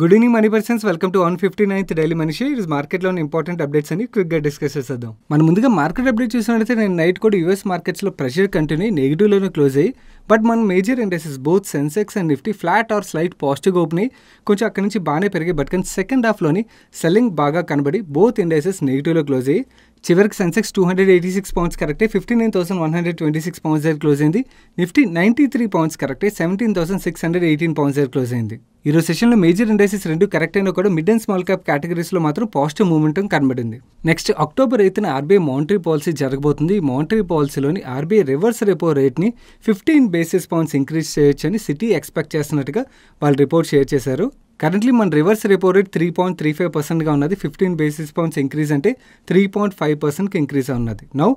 Good evening money persons welcome to one fifty ninth daily మనిషి ఇది ఉన్న important updates అని క్విక్గా డిస్కస్ చేసేద్దాం. మనం ముందుగా మార్కెట్ అప్డేట్ చూసినట్లయితే నేను నైట్ కూడా యూఎస్ మార్కెట్స్లో ప్రెషర్ కంటిన్యూ నెగిటివ్లోనే క్లోజ్ అయ్యి బట్ మన major industries both Sensex and Nifty flat or slight పాజిటివ్గా ఓపెన్ కొంచెం అక్కడి నుంచి బాగానే పెరిగాయి. బట్ కానీ సెకండ్ హాఫ్లోని సెల్లింగ్ బాగా కనబడి బోత్ ఇండస్ట్రీస్ నెగిటివ్లో క్లోజ్ అయ్యి చివరికి Sensex two hundred eighty six points కరెక్టే fifty nine thousand one hundred twenty six points దగ్గర క్లోజ్ అయింది. నిఫ్టీ నైంటీ త్రీ పాయింట్స్ కరెక్టే seventeen thousand six hundred eighteen points దగ్గర క్లోజ్ అయింది. ఈ రోజు సెషన్లో మేజర్ ఇండస్ట్రీస్ రెండు కరెక్ట్ అయినా కూడా మిడ్ అండ్ స్మాల్ క్యాప్ కేటగిరీస్లో మాత్రం పాజిటివ్ మూమెంట్ కనబడింది. నెక్స్ట్ అక్టోబర్ ఎయిత్న ఆర్బీఐ మానిటరీ పాలసీ జరగబోతుంది. ఈ పాలసీలోని ఆర్బీఐ రివర్స్ రెపో రేట్ని ఫిఫ్టీన్ బేసిస్ పాయింట్స్ ఇంక్రీజ్ చేయొచ్చని సిటీ ఎక్స్పెక్ట్ చేస్తున్నట్టుగా వాళ్ళు రిపోర్ట్ షేర్ చేశారు. కరెంట్లీ మన reverse repo rate three point three five పర్సెంట్గా ఉన్నది. ఫిఫ్టీన్ బేసిస్ పాయింట్స్ ఇంక్రీజ్ అంటే త్రీ పాయింట్ ఫైవ్ పర్సెంట్కి ఇంక్రీజ్ ఉన్నది నౌ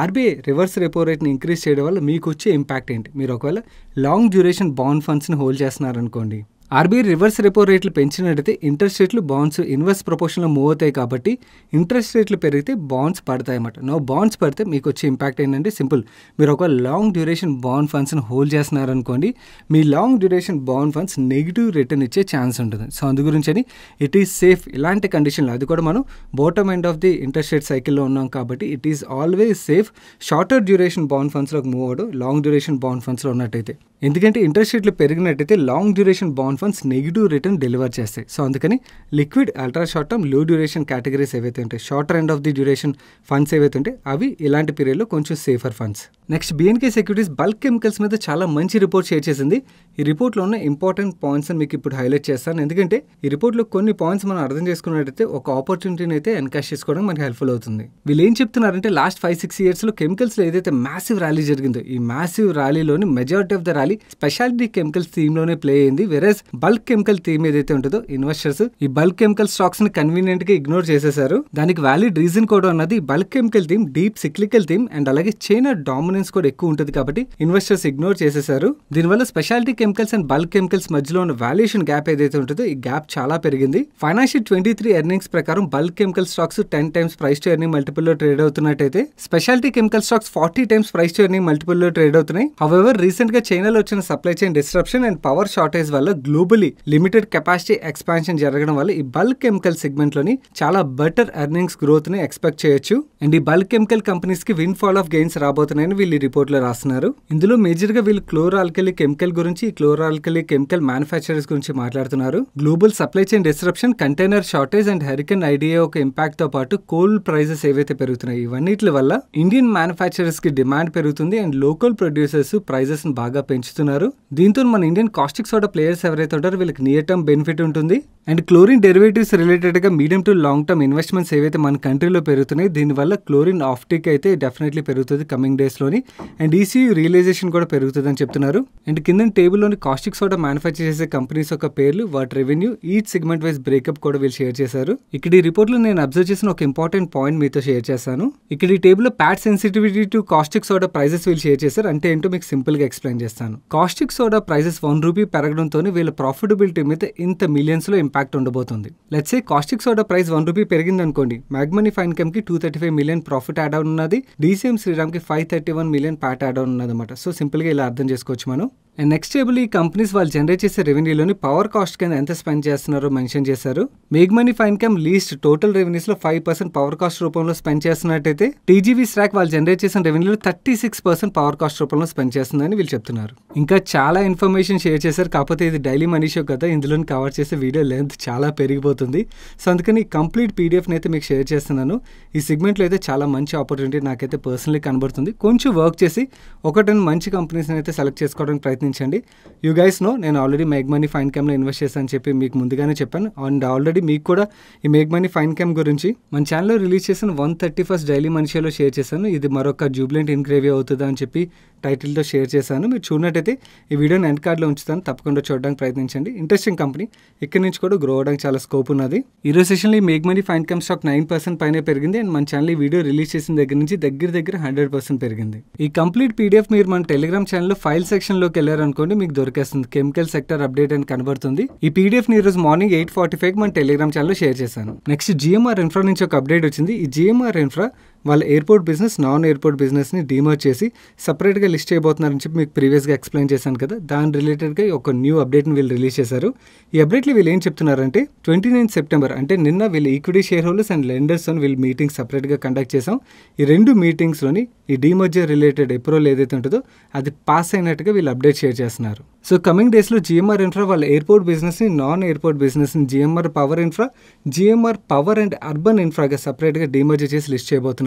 ఆర్బీఐ రివర్స్ రెపో రేట్ని ఇంక్రీజ్ చేయడం వల్ల మీకు వచ్చే ఇంపాక్ట్ ఏంటి? మీరు ఒకవేళ లాంగ్ డ్యూరేషన్ బాండ్ ఫండ్స్ని హోల్డ్ చేస్తున్నారనుకోండి. ఆర్బీఐ రివర్స్ రెపో రేట్లు పెంచినట్టయితే ఇంట్రెస్ట్ రేట్లు బాండ్స్ ఇన్వెస్ట్ ప్రపోర్షన్లో మూవ్ అవుతాయి కాబట్టి ఇంట్రెస్ట్ రేట్లు పెరిగితే బాండ్స్ పడతాయి అన్నమాట నో బాండ్స్ పడితే మీకు వచ్చే ఇంపాక్ట్ ఏంటంటే సింపుల్. మీరు ఒక లాంగ్ డ్యూరేషన్ బాండ్ ఫండ్స్ని హోల్డ్ చేస్తున్నారనుకోండి మీ long duration bond funds negative return ఇచ్చే ఛాన్స్ ఉంటుంది. సో అందు గురించి అని ఇట్ ఈస్ సేఫ్ ఇలాంటి కండిషన్లో. అది కూడా మనం bottom end of the interest rate సైకిల్లో ఉన్నాం కాబట్టి it is always safe shorter duration bond ఫండ్స్లోకి move అవ్వడం లాంగ్ డ్యూరేషన్ బాండ్ ఫండ్స్లో ఉన్నట్టయితే. ఎందుకంటే ఇంట్రెస్ట్ రేట్లు పెరిగినట్టయితే long duration bond funds negative return deliver చేస్తాయి. సో అందుకని లిక్విడ్ అల్ట్రా షార్ట్ టర్మ్లో డ్యూరేషన్ కేటగిరీస్ ఏవైతే ఉంటాయి shorter end of the duration funds ఏవైతే ఉంటాయి అవి ఇలాంటి పీరియడ్లో కొంచెం safer funds next BNK securities bulk chemicals మీద చాలా మంచి రిపోర్ట్ షేర్ చేసింది. ఈ రిపోర్ట్లో ఉన్న ఇంపార్టెంట్ పాయింట్స్ మీకు ఇప్పుడు హైలైట్ చేస్తాను. ఎందుకంటే ఈ రిపోర్ట్లో కొన్ని పాయింట్స్ మనం అర్థం చేసుకున్నట్టయితే ఒక ఆపర్చునిటీని అయితే ఎన్కాష్ చేసుకోవడం మనకి హెల్ప్ఫుల్ అవుతుంది. వీళ్ళు ఏం చెప్తున్నారంటే లాస్ట్ ఫైవ్ సిక్స్ ఇయర్స్లో కెమికల్స్లో ఏదైతే మ్యాసివ్ ర్యాలీ జరిగిందో ఈ massive ర్యాలీలోని majority of the rally speciality chemicals థీమ్లోనే play అయింది. వెరస్ బల్క్ కెమికల్ థీమ్ ఏదైతే ఉంటుందో ఇన్వెస్టర్స్ ఈ బల్క్ కెమికల్ స్టాక్స్ని కన్వీనియంట్గా ఇగ్నోర్ చేసేసారు. దానికి వ్యాలిడ్ రీజన్ కూడా ఉన్నది. Bulk chemical theme deep cyclical theme and అలాగే చైనా డామినెన్స్ కూడా ఎక్కువ ఉంటుంది కాబట్టి ఇన్వెస్టర్స్ ఇగ్నోర్ చేసేసారు. దీనివల్ల speciality chemicals and bulk chemicals మధ్యలో ఉన్న వాల్యుయేషన్ గ్యాప్ ఏదైతే ఉంటుందో ఈ గ్యాప్ చాలా పెరిగింది. ఫైనాన్షియల్ ట్వంటీ త్రీ ఎర్నింగ్స్ ప్రకారం bulk chemical stocks ten times price to earning మల్టిపుల్లో trade అవుతున్నట్టయితే speciality chemical stocks forty times price to earning మల్టిపుల్లో trade అవుతున్నాయి. హవెవర్ రీసెంట్గా చైనాలో వచ్చిన supply chain disruption and power shortage వల్ల గ్లోబలీ లిమిటెడ్ కెపాసిటీ ఎక్స్పాన్షన్ జరగడం వల్ల ఈ bulk chemical సెగ్మెంట్లోని చాలా బెటర్ ఎర్నింగ్స్ గ్రోత్ని ఎక్స్పెక్ట్ చేయొచ్చు. అండ్ ఈ బల్క్ కెమికల్ కంపెనీస్కి విన్ ఫాల్ ఆఫ్ గెయిన్స్ రాబోతున్నాయని వీళ్ళు రిపోర్ట్లో రిపోర్ట్లో రాస్తున్నారు. ఇందులో మేజర్గా వీళ్ళు క్లోర్ కెమికల్ గురించి క్లోరాల్కలి కెమికల్ మ్యానుఫ్యాక్చరర్స్ గురించి మాట్లాడుతున్నారు. Global supply chain disruption container shortage and hurricane Ida ఒక ఇంపాక్ట్తో పాటు కోల్ ప్రైజెస్ ఏవైతే పెరుగుతున్నాయి ఇవన్నిటి వల్ల ఇండియన్ మ్యానుఫాక్చరర్స్కి డిమాండ్ పెరుగుతుంది అండ్ లోకల్ ప్రొడ్యూసర్స్ ప్రైజెస్ బాగా పెంచు పెంచుతున్నారు. దీంతో మన ఇండియన్ కాస్టిక్ సోడా ప్లేయర్స్ ఎవరైతే ఉంటారో వీళ్ళకి నియర్ టర్మ్ బెనిఫిట్ ఉంటుంది. అండ్ క్లోరిన్ డెరివేటివ్స్ రిలేటెడ్గా medium to long term investments ఏవైతే మన కంట్రీలో పెరుగుతున్నాయి దీనివల్ల క్లోరిన్ ఆఫ్టిక్ అయితే డెఫినెట్లీ పెరుగుతుంది కమింగ్ డేస్లోని అండ్ ఈసీయూ రియలైజేషన్ కూడా పెరుగుతుంది అని చెప్తున్నారు. అండ్ కింద టేబుల్లోని కాస్టిక్ సోడా మ్యానుఫ్యాక్చర్ చేసే కంపెనీస్ యొక్క పేర్లు వాటి revenue each segment wise breakup కూడా వీళ్ళు షేర్ చేశారు. ఇక్కడ ఈ రిపోర్ట్లో నేను అబ్జర్వ్ చేసిన ఒక ఇంపార్టెంట్ పాయింట్ మీతో షేర్ చేస్తాను ఇక్కడ ఈ టేబుల్లో PAT sensitivity to caustic soda prices వీళ్ళు షేర్ చేశారు. అంటే ఏంటో మీకు సింపుల్గా ఎక్స్ప్లెయిన్ చేస్తాను. Caustic soda prices one rupee పెరగడంతో వీళ్ళ ప్రాఫిటబిలిటీ మీద ఇంత మిలియన్స్లో ఇంపాక్ట్ ఉండబోతుంది. Let's say caustic soda price one rupee పెరిగింది అనుకోండి మ్యాగ్మనీ ఫైన్ కమ్కి two thirty five million profit add అవుట్ ఉన్నది DCM శ్రీరామ్కి five thirty one million PAT add అవుట్ ఉన్నది అనమాట సో సింపుల్గా ఇలా అర్థం చేసుకోవచ్చు మనం. అండ్ నెక్స్ట్ టేబుల్ ఈ కంపెనీస్ వాళ్ళు జనరేట్ చేసే రెవెన్యూలోని పవర్ కాస్ట్ కింద ఎంత స్పెండ్ చేస్తున్నారో మెన్షన్ చేశారు. మేగ్ money fine come least total రెవెన్యూస్లో ఫైవ్ పర్సెంట్ పవర్ కాస్ట్ రూపంలో స్పెండ్ చేస్తున్నట్టయితే టీజీవీ స్ట్రాక్ వాళ్ళు జనరేట్ చేసిన రెవెన్యూలో thirty six percent power cost రూపంలో స్పెండ్ చేస్తుందని వీళ్ళు చెప్తున్నారు. ఇంకా చాలా ఇన్ఫర్మేషన్ షేర్ చేశారు కాకపోతే ఇది డైలీ మనీ షో కదా ఇందులో కవర్ చేసే వీడియో లెంత్ చాలా పెరిగిపోతుంది. సో అందుకని కంప్లీట్ పీడిఎఫ్ని అయితే మీకు షేర్ చేస్తున్నాను. ఈ సెగ్మెంట్లో అయితే చాలా మంచి ఆపర్చునిటీ నాకైతే పర్సనలీ కనబడుతుంది. కొంచెం వర్క్ చేసి ఒకటి మంచి కంపెనీస్ని అయితే సెలెక్ట్ చేసుకోవడానికి ప్రయత్నం ప్రయత్నించండి. యూ గైస్ నో నేను ఆల్రెడీ మేక్ మనీ ఫైన్ క్యామ్లో ఇన్వెస్ట్ చేస్తానని చెప్పి మీకు ముందుగానే చెప్పాను. అండ్ ఆల్రెడీ మీకు కూడా ఈ మేక్ మనీ ఫైన్ క్యామ్ గురించి మన ఛానల్లో రిలీజ్ చేసిన వన్ థర్టీ ఫస్ట్ డైలీ మనిషిలో షేర్ చేశాను. ఇది మరొక జూబ్లెంట్ ఇన్గ్రేవీ అవుతుందా అని చెప్పి టైటిల్తో షేర్ చేశాను. మీరు చూడనట్టయితే ఈ వీడియోని ఎండ్ కార్డ్లో ఉంచుతాను. తప్పకుండా చూడడానికి ప్రయత్నించండి. ఇంట్రెస్టింగ్ కంపెనీ ఇక్కడ నుంచి కూడా గ్రో అవడానికి చాలా స్కోప్ ఉన్నది. ఈరోజు సెషన్లో ఈ make money fine come stock nine percent పైన పెరిగింది. అండ్ మన ఛానల్ ఈ వీడియో రిలీజ్ చేసిన దగ్గర నుంచి దగ్గర దగ్గర హండ్రెడ్ పర్సెంట్ పెరిగింది. ఈ కంప్లీట్ పీడిఎఫ్ మీరు మన టెలిగ్రామ్ ఛానల్లో ఫైల్ సెక్షన్లోకి వెళ్ళారనుకోండి మీకు దొరికేస్తుంది. కెమికల్ సెక్టర్ అప్డేట్ అని కనబడుతుంది. ఈ పీడిఎఫ్ ఈ రోజు మార్నింగ్ ఎయిట్ ఫార్టీ ఫైవ్ మన టెలిగ్రామ్ ఛానల్లో షేర్ చేశాను. నెక్స్ట్ జిఎంఆర్ ఇన్ఫ్రా నుంచి ఒక అప్డేట్ వచ్చింది. ఈ జిఎంఆర్ ఇన్ఫ్రా వాళ్ళ ఎయిర్పోర్ట్ బిజినెస్ నాన్ ఎయిర్పోర్ట్ బిజినెస్ని డీమర్జ్ చేసి సపరేట్గా లిస్ట్ చేయబోతున్నారని చెప్పి మీకు ప్రీవియస్గా ఎక్స్ప్లెయిన్ చేశాను కదా. దాని రిలేటెడ్గా ఒక న్యూ అప్డేట్ని వీళ్ళు రిలీజ్ చేశారు. ఈ అప్డేట్లో వీళ్ళు ఏం చెప్తున్నారంటే ట్వంటీ నైన్ సెప్టెంబర్ అంటే నిన్న వీళ్ళు equity share holders and lenders వీళ్ళు మీటింగ్ సపరేట్గా కండక్ట్ చేశాం. ఈ రెండు మీటింగ్స్లోని ఈ డీమర్జర్ రిలేటెడ్ ఎప్రోల్ ఏదైతే ఉంటుందో అది పాస్ అయినట్టుగా వీళ్ళు అప్డేట్ షేర్ చేస్తున్నారు. సో కమింగ్ డేస్లో జిఎంఆర్ ఇన్ఫ్రా వాళ్ళ ఎయిర్పోర్ట్ బిజినెస్ని నాన్ ఎయిర్పోర్ట్ బిజినెస్ని GMR power infra GMR power and urban ఇన్ఫ్రాగా సపరేట్గా డీమర్జర్ చేసి లిస్ట్ చేయబోతున్నారు.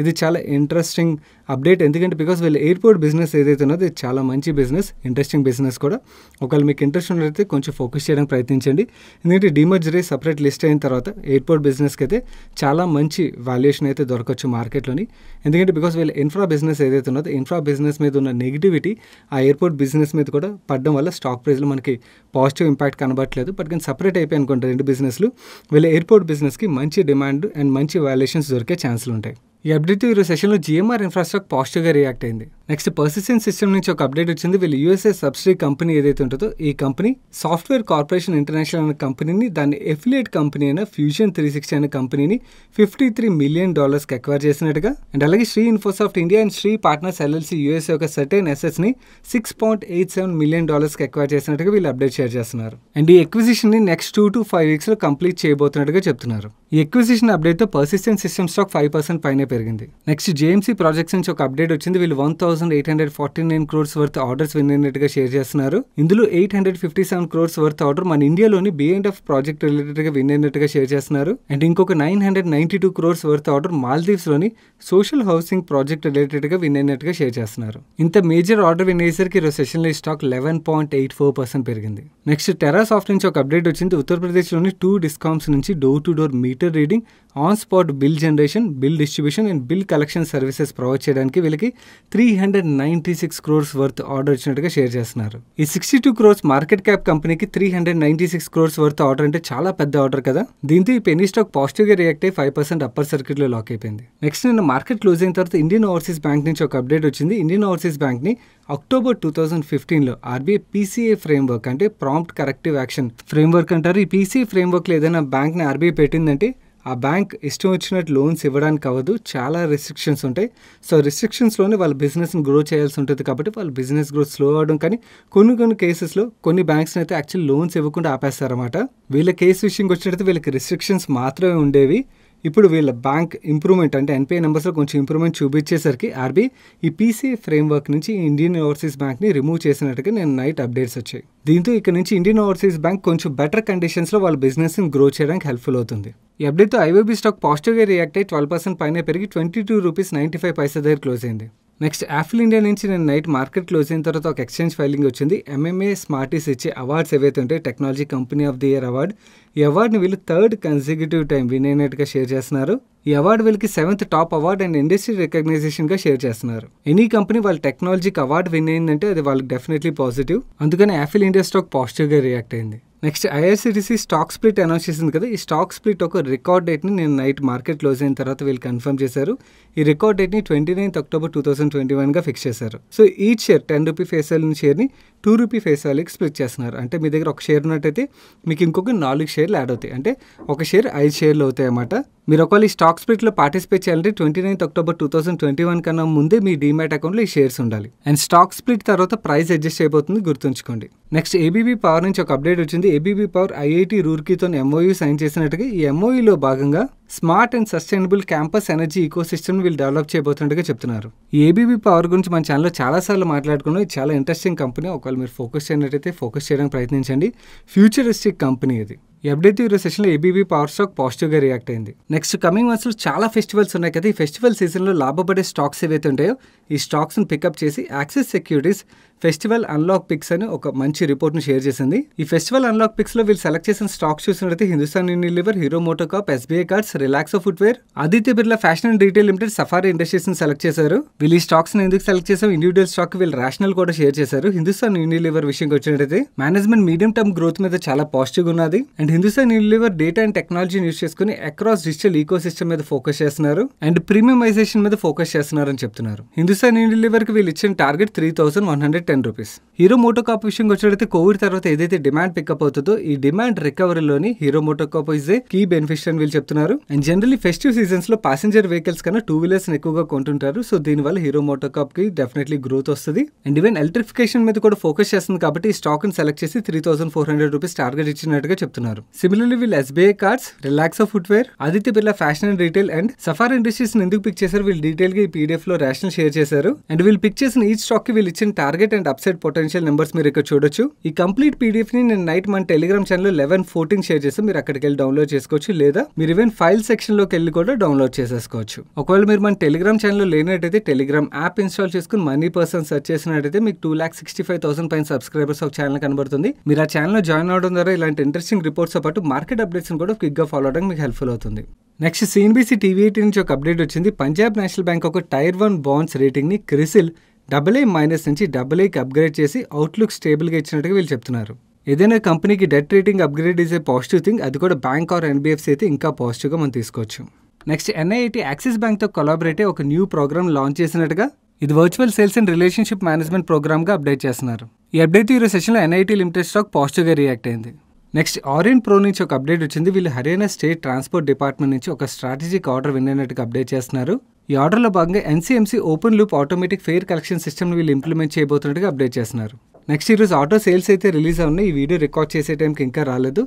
ఇది చాలా ఇంట్రెస్టింగ్ అప్డేట్ ఎందుకంటే బికాస్ వీళ్ళ ఎయిర్పోర్ట్ బిజినెస్ ఏదైతే ఉన్నదో ఇది చాలా మంచి బిజినెస్ ఇంట్రెస్టింగ్ బిజినెస్ కూడా. ఒకవేళ మీకు ఇంట్రెస్ట్ ఉన్నట్లయితే కొంచెం ఫోకస్ చేయడానికి ప్రయత్నించండి. ఎందుకంటే డీమర్జర్ సపరేట్ లిస్ట్ అయిన తర్వాత ఎయిర్పోర్ట్ బిజినెస్కి అయితే చాలా మంచి వాల్యుయేషన్ అయితే దొరకవచ్చు మార్కెట్లోని. ఎందుకంటే బికాస్ వీళ్ళ ఇన్ఫ్రా బిజినెస్ ఏదైతే ఉన్నదో ఇన్ఫ్రా బిజినెస్ మీద ఉన్న నెగిటివిటీ ఆ ఎయిర్పోర్ట్ బిజినెస్ మీద కూడా పడడం వల్ల స్టాక్ ప్రైస్లో మనకి పాజిటివ్ ఇంపాక్ట్ కనబడట్లేదు. బట్ కానీ సపరేట్ అయిపోయి అనుకుంటారు రెండు బిజినెస్లు వీళ్ళ ఎయిర్పోర్ట్ బిజినెస్కి మంచి డిమాండ్ అండ్ మంచి వాల్యుయేషన్స్ దొరికే ఛాన్సులు ఉంటాయి. Okay. ఈ అప్డేట్ ఈరోజు సెషన్లో జిఎంఆర్ ఇన్ఫ్రాస్ట్రక్చర్ పాజిటివ్గా రియాక్ట్ అయింది. నెక్స్ట్ పర్సిస్టెంట్ సిస్టమ్ నుంచి ఒక అప్డేట్ వచ్చింది. వీళ్ళు యూఎస్ఏ సబ్సిడీ కంపెనీ ఏదైతే ఉంటుందో ఈ కంపెనీ సాఫ్ట్వేర్ కార్పొరేషన్ ఇంటర్నేషనల్ అనే కంపెనీని దాని ఎఫిలియేట్ కంపెనీ అయిన ఫ్యూజన్ త్రీ సిక్స్టీ అనే కంపెనీని ఫిఫ్టీ త్రీ మిలియన్ డాలర్స్కి ఎక్వైర్ చేసినట్టుగా అండ్ అలాగే Sri Infosoft India and Sri partners LLC USA యొక్క certain ఎస్ఎస్ని six point eight seven million డాలర్స్కి acquire చేసినట్టుగా వీళ్ళు అప్డేట్ షేర్ చేస్తున్నారు. అండ్ ఈ ఎక్విజిషన్ని నెక్స్ట్ టూ టు ఫైవ్ వీక్స్లో కంప్లీట్ చేయబోతున్నట్టుగా చెప్తున్నారు. ఈ acquisition అప్డేట్తో persistent system stock five percent పైన పెరిగింది. నెక్స్ట్ జేఎంసీ ప్రాజెక్ట్స్ నుంచి ఒక అప్డేట్ వచ్చింది. వీళ్ళు one thousand eight hundred forty nine crores worth orders win అయినట్టుగా షేర్ చేస్తున్నారు. ఇందులో eight hundred fifty seven crores worth order మన ఇండియాలోని బిఎండ్ ఆఫ్ ఎఫ్ ప్రాజెక్ట్ రిలేటెడ్గా విన్ అయినట్టుగా షేర్ చేస్తున్నారు. అండ్ ఇంకొక nine hundred ninety two crores worth order మాల్దీవ్స్లోని social housing project రిలేటెడ్గా విన్ అయినట్టుగా షేర్ చేస్తున్నారు. ఇంత మేజర్ ఆర్డర్ విన్ అయ్యేసరికి ఈరోజు సెషన్లో stock eleven point eight four percent పెరిగింది. నెక్స్ట్ టెరాసాఫ్ట్ నుంచి ఒక అప్డేట్ వచ్చింది. ఉత్తరప్రదేశ్లోని టూ డిస్కౌంట్స్ నుంచి door to door meter reading on spot bill generation bill distribution and bill collection services provide చేయడానికి వీళ్ళకి three hundred ninety six crores worth order ఇచ్చినట్టుగా share చేస్తున్నారు. ఈ sixty two crores market cap కంపెనీకి three hundred ninety six crores worth order అంటే చాలా పెద్ద order కదా. దీంతో ఈ పెనీ స్టాక్ పాజిటివ్గా రియాక్ట్ అయ్యి ఫైవ్ పర్సెంట్ అప్పర్ సర్క్యూట్లో లాక్ అయిపోయింది. నెక్స్ట్ నిన్న మార్కెట్ క్లోజ్ అయిన తర్వాత ఇండియన్ ఓవర్సీస్ బ్యాంక్ నుంచి ఒక అప్డేట్ వచ్చింది. ఇండియన్ ఓవర్సీస్ బ్యాంక్ని అక్టోబర్ టూ థౌసండ్ ఫిఫ్టీన్లో ఆర్బీఐ పీసీఏ ఫ్రేమ్వర్క్ అంటే ప్రాంప్ట్ కరెక్టివ్ యాక్షన్ ఫ్రేమ్వర్క్ అంటారు. ఈ పీసీఏ ఫ్రేమ్వర్క్లో ఏదైనా బ్యాంక్ని ఆర్బీఐ పెట్టిందంటే ఆ బ్యాంక్ ఇష్టం వచ్చినట్టు లోన్స్ ఇవ్వడానికి అవ్వదు. చాలా రిస్ట్రిక్షన్స్ ఉంటాయి. సో రిస్ట్రిక్షన్స్లోనే వాళ్ళ బిజినెస్ని గ్రో చేయాల్సి ఉంటుంది కాబట్టి వాళ్ళ బిజినెస్ గ్రోత్ స్లో అవడం కానీ కొన్ని కొన్ని కేసెస్లో కొన్ని బ్యాంక్స్ని అయితే యాక్చువల్ లోన్స్ ఇవ్వకుండా ఆపేస్తారన్నమాట. వీళ్ళ కేసు విషయంకి వచ్చినట్టు వీళ్ళకి రిస్ట్రిక్షన్స్ మాత్రమే ఉండేవి. ఇప్పుడు వీళ్ళ బ్యాంక్ ఇంప్రూవ్మెంట్ అంటే ఎన్పిఐ నెంబర్స్లో కొంచెం ఇంప్రూవ్మెంట్ చూపించేసరికి ఆర్బీ ఈ పీసీ ఫ్రేమ్వర్క్ నుంచి ఇండియన్ ఓవర్సీస్ బ్యాంక్ని రిమూవ్ చేసినట్టుగా నేను నైట్ అప్డేట్స్ వచ్చాయి. దీంతో ఇక్కడ నుంచి ఇండియన్ ఓవర్సీస్ బ్యాంక్ కొంచెం బెటర్ కండిషన్స్లో వాళ్ళ బిజినెస్ని గ్రో చేయడానికి హెల్ప్ఫుల్ అవుతుంది. ఈ అప్డేట్తో ఐవీబీ స్టాక్ పాజిటివ్గా రియాక్ట్ అయ్యి ట్వెల్వ్ పర్సెంట్ పైన పెరిగి twenty two rupees ninety five paisa దగ్గర క్లోజ్ అయింది. నెక్స్ట్ యాఫిల్ ఇండియా నుంచి నేను నైట్ మార్కెట్ క్లోజ్ అయిన తర్వాత ఒక ఎక్స్చేంజ్ ఫైలింగ్ వచ్చింది. ఎంఎంఏ స్మార్టీస్ ఇచ్చే అవార్డ్స్ ఏవైతే ఉంటాయి technology company of the year award ఈ అవార్డుని వీళ్ళు థర్డ్ కన్సిక్యూటివ్ టైం విన్ అయినట్టుగా షేర్ చేస్తున్నారు. ఈ అవార్డు వీళ్ళకి seventh top award and industry రికగ్నైజేషన్గా share చేస్తున్నారు. ఎనీ కంపెనీ వాళ్ళ టెక్నాలజీకి అవార్డు విన్ అయిందంటే అది వాళ్ళకి డెఫినెట్లీ పాజిటివ్ అందుకని యాఫిల్ ఇండియా స్టాక్ పాజిటివ్గా రియాక్ట్ అయింది. Next IRCTC stock split announce చేసింది కదా. ఈ స్టాక్ స్ప్లిట్ ఒక రికార్డ్ డేట్ని నేను నైట్ మార్కెట్ క్లోజ్ అయిన తర్వాత వీళ్ళు కన్ఫర్మ్ చేశారు. ఈ record డేట్ని twenty ninth October two thousand twenty వన్గా ఫిక్స్ చేశారు. So each share ten rupee face value షేర్ని టూ రూపీ ఫేస్ వాల్యూకి స్ప్లిట్ చేస్తున్నారు. అంటే మీ దగ్గర ఒక షేర్ ఉన్నట్టయితే మీకు ఇంకొక నాలుగు షేర్లు యాడ్ అవుతాయి. అంటే ఒక షేర్ ఐదు షేర్లు అవుతాయి అన్నమాట. మీరు ఒకవేళ ఈ స్టాక్ స్ప్లిట్లో పార్టిసిపేట్ చేయాలంటే twenty ninth October two thousand twenty one కన్నా ముందే మీ డీమ్యాట్ అకౌంట్లో ఈ షేర్స్ ఉండాలి. అండ్ స్టాక్ స్ప్లిట్ తర్వాత ప్రైస్ అడ్జస్ట్ అయిపోతుంది గుర్తుంచుకోండి. నెక్స్ట్ ఏబీబీ పవర్ నుంచి ఒక అప్డేట్ వచ్చింది. ఏబీబీ పవర్ ఐఐటి రూర్కీతో ఎంఓయూ సైన్ చేసినట్టుగా ఈ ఎంఓయూలో భాగంగా smart and sustainable campus energy ecosystem వీళ్ళు డెవలప్ చేయబోతున్నట్టుగా చెప్తున్నారు. ఏబీబీ పవర్ గురించి మన ఛానల్లో చాలాసార్లు మాట్లాడుకున్నాం. ఇది చాలా ఇంట్రెస్టింగ్ కంపెనీ. ఒకవేళ మీరు ఫోకస్ చేయనట్టయితే ఫోకస్ చేయడానికి ప్రయత్నించండి. ఫ్యూచరిస్టిక్ కంపెనీ ఇది. ఈ అప్డేట్ సెషన్లో ఏబీబీ పవర్ స్టాక్ పాజిటివ్గా రియాక్ట్ అయింది. నెక్స్ట్ కమింగ్ మంత్స్లో చాలా ఫెస్టివల్స్ ఉన్నాయి కదా. ఈ ఫెస్టివల్ సీజన్లో లాభపడే స్టాక్స్ ఏవైతే ఉంటాయో ఈ స్టాక్స్ని పికప్ చేసి Axis securities festival unlock picks అని ఒక మంచి రిపోర్ట్ను షేర్ చేసింది. ఈ ఫెస్టివల్ అన్లాక్ పిక్స్లో వీళ్ళు సెలెక్ట్ చేసిన స్టాక్స్ చూసినట్లయితే Hindustan Unilever Hero MotoCorp SBI cards Relaxo footwear Aditya Birla fashion and retail limited Safari ఇండస్ట్రీస్ని select చేశారు. వీళ్ళు ఈ స్టాక్స్ ఎందుకు సెలెక్ట్ చేసాం ఇండివిజువల్ స్టాక్ వీళ్ళు రేషనల్ కూడా షేర్ చేశారు. హిందుస్థాన్ యూనిలివర్ విషయంకి వచ్చినట్టయితే మేనేజ్మెంట్ మీడియం టర్మ్ గ్రోత్ మీద చాలా పాజిటివ్ ఉన్నది. And Hindustan Unilever data and టెక్నాలజీని యూస్ చేసుకుని అక్రాస్ డిజిటల్ ఈకో సిస్టమ్ మీద ఫోకస్ చేస్తున్నారు. అండ్ ప్రీమియమైజేషన్ మీద ఫోకస్ చేస్తున్నారని చెప్తున్నారు. హిందుస్థాన్ యూనిలివర్కి వీళ్ళు ఇచ్చిన target three thousand one hundred ten rupees Hero MotoCorp విషయంకి వచ్చేటైతే కోవిడ్ తర్వాత ఏదైతే డిమాండ్ పికప్ అవుతుందో ఈ demand రికవరీలోని Hero MotoCorp is a key benefit అని వీళ్ళు చెప్తున్నారు. అండ్ జనరల్లీ ఫెస్టివ్ సీజన్స్లో ప్యాసింజర్ వెహికల్స్ కన్నా టూ వీలర్స్ ఎక్కువగా కొంటుంటారు. సో దీనివల్ల హీరో మోటోకాప్కి డెఫినెట్లీ గ్రోత్ వస్తుంది. అండ్ ఈవెన్ ఎలక్ట్రిఫికేషన్ మీద కూడా ఫోకస్ చేస్తుంది కాబట్టి ఈ స్టాక్ని సెలెక్ట్ చేసి three thousand four hundred rupees target ఇచ్చినట్టుగా చెప్తున్నారు. సిమిలర్లీ వీళ్ళు SBI cards Relaxo footwear Aditya Birla fashion and retail and Safari industries ఎందుకు పిక్ చేశారు? వీళ్ళు డీటెయిల్గా ఈ పీడిఎఫ్లో రేషనల్ షేర్ చేశారు. అండ్ వీళ్ళు పిక్ చేసిన ఈ స్టాక్కి వీళ్ళు ఇచ్చిన target and upside potential numbers మీరు ఇక్కడ చూడొచ్చు. ఈ కంప్లీట్ పీడిఎఫ్ని నేను నైట్ మన Telegram channel eleven fourteen share చేస్తే మీరు అక్కడికి వెళ్ళి డౌన్లోడ్ చేసుకోవచ్చు లేదా మీరు ఈవెన్ ఫైల్ సెక్షన్లోకి వెళ్ళి కూడా డౌన్లోడ్ చేసేసుకోవచ్చు. ఒకవేళ మీరు మన టెలిగ్రామ్ ఛానల్ లేనట్టయితే టెలిగ్రామ్ యాప్ ఇన్స్టాల్ చేసుకుని మనీ పర్సన్ సెర్చ్ చేసినట్టయితే మీకు two lakh sixty five thousand పైన సబ్స్క్రైబర్స్ ఒక ఛానల్ కనబడుతుంది. మీరు ఆ ఛానల్ జాయిన్ అవడం ద్వారా ఇలాంటి ఇంట్రెస్టింగ్ రిపోర్ట్స్తో పాటు మార్కెట్ అప్డేట్స్ కూడా క్విక్గా ఫాలో అవడానికి మీకు హెల్ప్ఫుల్ అవుతుంది. నెక్స్ట్ సిఎన్బిసి టీవీ ఎయిటీ నుంచి ఒక అప్డేట్ వచ్చింది. పంజాబ్ నేషనల్ బ్యాంక్ ఒక టైర్ వన్ బాండ్స్ రేటింగ్ని క్రిసిల్ డబుల్ ఏ మైనస్ నుంచి డబుల్ ఏకి అప్గ్రేడ్ చేసి అవుట్లుక్ స్టేబుల్గా ఇచ్చినట్టుగా వీళ్ళు చెప్తున్నారు. ఏదైనా కంపెనీకి debt rating upgrade is a positive thing అది కూడా బ్యాంక్ ఆర్ ఎన్బిఎఫ్సి అయితే ఇంకా పాజిటివ్గా మనం తీసుకోవచ్చు. నెక్స్ట్ ఎన్ఐఐటి యాక్సిస్ బ్యాంక్తో కొలాబరేట్ ఒక న్యూ ప్రోగ్రామ్ లాంచ్ చేసినట్టుగా ఇది virtual sales and relationship management ప్రోగ్రామ్గా update చేస్తున్నారు. ఈ అప్డేట్ ఈరోజు సెషన్లో ఎన్ఐటి లిమిటెడ్ స్టాక్ పాజిటివ్గా రియాక్ట్ అయింది. నెక్స్ట్ ఆరియన్ ప్రో నుంచి ఒక అప్డేట్ వచ్చింది. వీళ్ళు హర్యానా స్టేట్ ట్రాన్స్పోర్ట్ డిపార్ట్మెంట్ నుంచి ఒక స్ట్రాటజిక్ ఆర్డర్ విన్నట్టుగా అప్డేట్ చేస్తున్నారు. ఈ ఆర్డర్లో భాగంగా NCMC open loop automatic fare collection సిస్టమ్ని వీళ్ళు ఇంప్లిమెంట్ చేయబోతున్నట్టుగా అప్డేట్ చేస్తున్నారు. నెక్స్ట్ ఈరోజు ఆటో సేల్స్ అయితే రిలీజ్ అవున్నాయి. ఈ వీడియో రికార్డ్ చేసే టైంకి ఇంకా రాలేదు.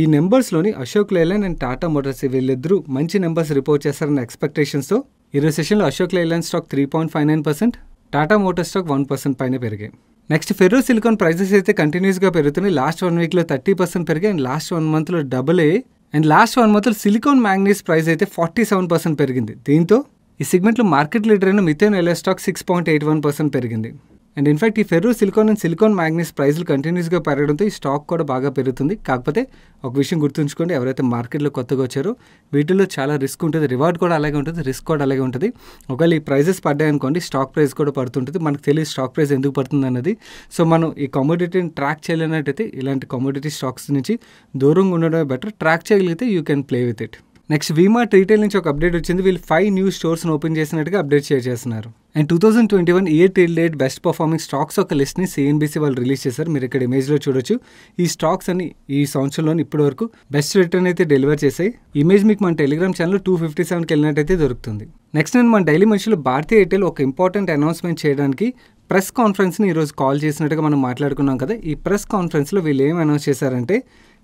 ఈ నెంబర్స్లోని Ashok Leyland and Tata motors వీళ్ళిద్దరూ మంచి నెంబర్స్ రిపోర్ట్ చేస్తారన్న ఎక్స్పెక్టేషన్స్తో ఈరోజు సెషన్లో Ashok Leyland stock three point five nine percent Tata motor stock one percent పైన పెరిగాయి. నెక్స్ట్ ఫెర్రో సిలికాన్ ప్రైసెస్ అయితే కంటిన్యూస్గా పెరుగుతున్నాయి. లాస్ట్ వన్ వీక్లో థర్టీ పర్సెంట్ పెరిగాయి అండ్ లాస్ట్ వన్ మంత్లో డబుల్ అయ్యి అండ్ లాస్ట్ వన్ మంత్లో సిలికాన్ మ్యాంగనీస్ ప్రైస్ అయితే ఫార్టీ సెవెన్ పర్సెంట్ పెరిగింది. దీంతో ఈ సెగ్మెంట్లో మార్కెట్ లీడర్ అయిన Maithan LA stock six point eight one percent పెరిగింది. అండ్ ఇన్ఫాక్ట్ ఈ ferro silicon and silicon manganese ప్రైస్లు కంటిన్యూస్గా పెరగడంతో ఈ స్టాక్ కూడా బాగా పెరుగుతుంది. కాకపోతే ఒక విషయం గుర్తుంచుకోండి ఎవరైతే మార్కెట్లో కొత్తగా వచ్చారో వీటిల్లో చాలా రిస్క్ ఉంటుంది రివార్డ్ కూడా అలాగే ఉంటుంది రిస్క్ కూడా అలాగే ఉంటుంది. ఒకవేళ ఈ ప్రైజెస్ పడ్డాయనుకోండి స్టాక్ ప్రైస్ కూడా పడుతుంటుంది. మనకు తెలియదు స్టాక్ ప్రైస్ ఎందుకు పడుతుంది అన్నది. సో మనం ఈ కమోడిటీని ట్రాక్ చేయలేనట్టయితే ఇలాంటి కమోడిటీ స్టాక్స్ నుంచి దూరంగా ఉండడమే బెటర్ ట్రాక్ చేయగలిగితే you can play with it next VMart retail నుంచి ఒక అప్డేట్ వచ్చింది. వీళ్ళు ఫైవ్ న్యూ స్టోర్స్ని ఓపెన్ చేసినట్టుగా అప్డేట్ షేర్ చేస్తున్నారు. And two thousand twenty one year till date best performing stocks ఒక లిస్ట్ని సిఎన్బీసీ వాళ్ళు రిలీజ్ చేశారు. మీరు ఇక్కడ ఇమేజ్లో చూడొచ్చు. ఈ స్టాక్స్ అని ఈ సంవత్సరంలో ఇప్పటి వరకు బెస్ట్ రిటర్న్ అయితే డెలివర్ చేసాయి ఇమేజ్ మీకు మన టెలిగ్రామ్ ఛానల్ టూ ఫిఫ్టీ సెవెన్కి వెళ్ళినట్టయితే దొరుకుతుంది. నెక్స్ట్ నేను మన డైలీ మనుషులు భారతీయ ఎయిర్టెల్ ఒక ఇంపార్టెంట్ అనౌన్స్మెంట్ చేయడానికి ప్రెస్ కాన్ఫరెన్స్ని ఈరోజు కాల్ చేసినట్టుగా మనం మాట్లాడుకున్నాం కదా. ఈ ప్రెస్ కాన్ఫరెన్స్లో వీళ్ళు ఏం అనౌన్స్ చేశారంటే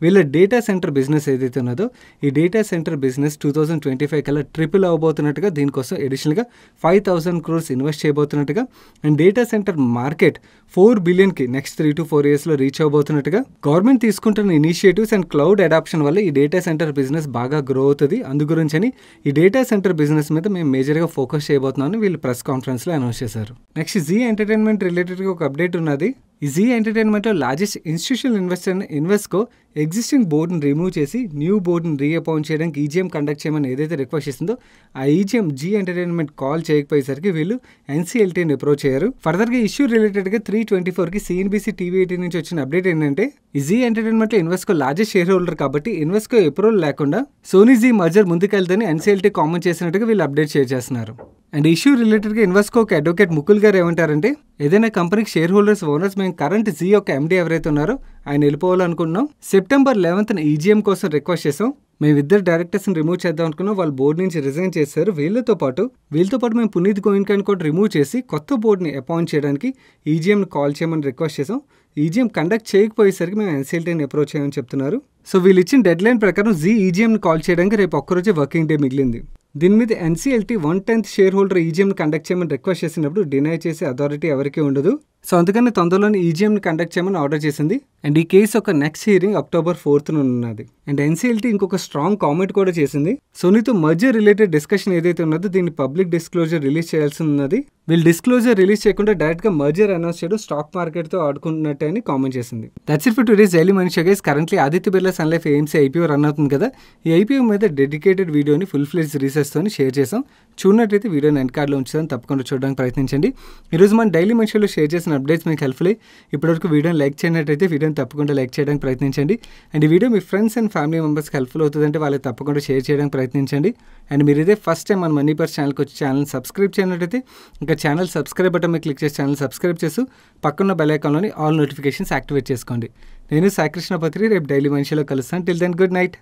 వీళ్ళ డేటా సెంటర్ బిజినెస్ ఏదైతే ఉన్నదో ఈ data center business two thousand twenty five కల్లా ట్రిపుల్ అవ్వబోతున్నట్టుగా దీనికోసం అడిషనల్గా five thousand crores invest చేయబోతున్నట్టుగా and data center market four బిలియన్కి next three to four ఇయర్స్లో రీచ్ అవ్వబోతున్నట్టుగా గవర్నమెంట్ తీసుకుంటున్న ఇనిషియేటివ్స్ అండ్ క్లౌడ్ అడాప్షన్ వల్ల ఈ డేటా సెంటర్ బిజినెస్ బాగా గ్రో అవుతుంది. అందు గురించి అని ఈ డేటా సెంటర్ బిజినెస్ మీద మేము మేజర్గా ఫోకస్ చేయబోతున్నామని వీళ్ళు ప్రెస్ కాన్ఫరెన్స్లో అనౌన్స్ చేశారు. నెక్స్ట్ జీ ఎంటర్టైన్మెంట్ రిలేటెడ్గా ఒక అప్డేట్ ఉన్నది. ఈ G ఎంటర్టైన్మెంట్లో largest institutional investor Invesco existing బోర్డుని remove చేసి న్యూ బోర్డుని రీఅపాయింట్ చేయడానికి ఈజీఎం కండక్ట్ చేయమని ఏదైతే రిక్వెస్ట్ చేసిందో ఆ ఈజీఎం జీ ఎంటర్టైన్మెంట్ కాల్ చేయకపోయేసరికి వీళ్ళు ఎన్సీఎల్టీని అప్రోచ్ అయ్యారు ఫర్దర్గా ఇష్యూ రిలేటెడ్గా త్రీ ట్వంటీ ఫోర్కి సిఎన్బీసీ టీవీ ఎయిటీ నుంచి వచ్చిన అప్డేట్ ఏంటంటే జీ ఎంటర్టైన్మెంట్లో ఇన్వెస్కో లార్జెస్ట్ షేర్ హోల్డర్ కాబట్టి ఇన్వెస్కో అప్రూవల్ లేకుండా సోనీ జీ మర్జర్ ముందుకెళ్తని ఎన్సీఎల్టీ కామెంట్ చేసినట్టుగా వీళ్ళు అప్డేట్ షేర్ చేస్తున్నారు. అండ్ ఇష్యూ రిలేటెడ్గా ఇన్వెస్కోకి అడ్వకేట్ ముకుల్ గారు ఏమంటారంటే ఏదైనా కంపెనీకి షేర్ హోల్డర్స్ ఓనర్స్ మేము కరెంట్ జీ యొక్క ఎండీ ఎవరైతే ఉన్నారో ఆయన వెళ్ళిపోవాలనుకున్నాం సెప్టెంబర్ లెవెన్త్న ఈజీఎం కోసం రిక్వెస్ట్ చేసాం మేము ఇద్దరు డైరెక్టర్స్ని రిమూవ్ చేద్దాం అనుకున్నాం. వాళ్ళు బోర్డు నుంచి రిజైన్ చేశారు. వీళ్ళతో పాటు వీళ్ళతో పాటు మేము పునీత్ గోయింకాని కూడా రిమూవ్ చేసి కొత్త బోర్డుని అపాయింట్ చేయడానికి ఈజీఎంని కాల్ చేయమని రిక్వెస్ట్ చేసాం ఈజీఎం కండక్ట్ చేయకపోయేసరికి మేము ఎన్సీఎల్టీని అప్రోచ్ చేయమని చెప్తున్నారు. సో వీళ్ళు ఇచ్చిన డెడ్ లైన్ ప్రకారం జీ ఈజీఎంని కాల్ చేయడానికి రేపు ఒక్కరోజే వర్కింగ్ డే మిగిలింది. దీని మీద NCLT one tenth share holder ఈజీఎంని కండక్ట్ చేయమని రిక్వెస్ట్ చేసినప్పుడు డినై చేసే అథారిటీ ఎవరికీ ఉండదు. సో అందుకని తొందరలోనే ఈజీఎంని కండక్ట్ చేయమని ఆర్డర్ చేసింది. అండ్ ఈ కేసు ఒక నెక్స్ట్ హియరింగ్ అక్టోబర్ ఫోర్త్ ఉన్నది. అండ్ ఎన్సీఎల్టీ ఇంకొక స్ట్రాంగ్ కామెంట్ కూడా చేసింది. సోనీతో మర్జర్ రిలేటెడ్ డిస్కషన్ ఏదైతే ఉన్నదో దీన్ని పబ్లిక్ డిస్క్లోజర్ రిలీజ్ చేయాల్సి ఉన్నది వీళ్ళు డిస్క్లోజర్ రిలీజ్ చేయకుండా డైరెక్ట్గా మర్జర్ అనౌన్స్ చేయడం స్టాక్ మార్కెట్తో ఆడుకుంటున్నట్టే అని కామెంట్ చేసింది. That's it for today's daily మనిషి guys currently Aditya Birla sun life AMC IPO run అవుతుంది కదా. ఈ ఐపీఓ మీద డెడికేటెడ్ వీడియోని ఫుల్ ఫ్లెజ్ రీసెర్చ్ తోని షేర్ చేసాం. చూడనట్టయితే వీడియోని ఎన్ కార్డ్లో ఉంచుదని తప్పకుండా చూడడానికి ప్రయత్నించండి. ఈరోజు మన డైలీ మనిషిలో షేర్ చేసిన అప్డేట్స్ మీకు హెల్ప్ఫుల్ అయ్యి ఇప్పటివరకు వీడియోని లైక్ చేయనట్టయితే వీడియోని తప్పకుండా లైక్ చేయడానికి ప్రయత్నించండి. అండ్ ఈ వీడియో మీ ఫ్రెండ్స్ అండ్ ఫ్యామిలీ మెంబర్స్కి హెల్ప్ఫుల్ అవుతుందంటే వాళ్ళకి తప్పకుండా షేర్ చేయడానికి ప్రయత్నించండి. అండ్ మీరు ఇదే ఫస్ట్ టైం మన మనీ పర్స్ ఛానల్కి వచ్చి ఛానల్ సబ్స్క్రైబ్ చేయనట్టయితే ఇంకా ఛానల్ సబ్స్క్రైబ్ బటన్ మీద క్లిక్ చేసి ఛానల్ సబ్స్క్రైబ్ చేసి పక్కన్న బెల్ ఐకాన్లోని ఆల్ నోటిఫికేషన్స్ యాక్టివేట్ చేసుకోండి. నేను సాయి పత్రి రేపు డైలీ మనిషిలో కలుస్తాను. Till then good night